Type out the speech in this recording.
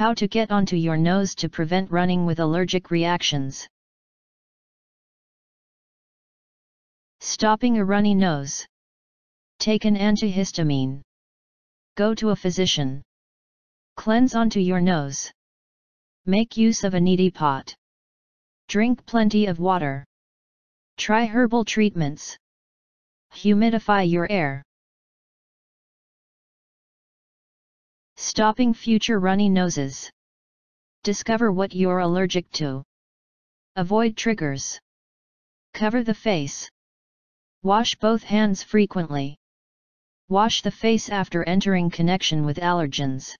How to get onto your nose to prevent running with allergic reactions. Stopping a runny nose. Take an antihistamine. Go to a physician. Cleanse onto your nose. Make use of a neti pot. Drink plenty of water. Try herbal treatments. Humidify your air. Stopping future runny noses. Discover what you're allergic to. Avoid triggers. Cover the face. Wash both hands frequently. Wash the face after entering connection with allergens.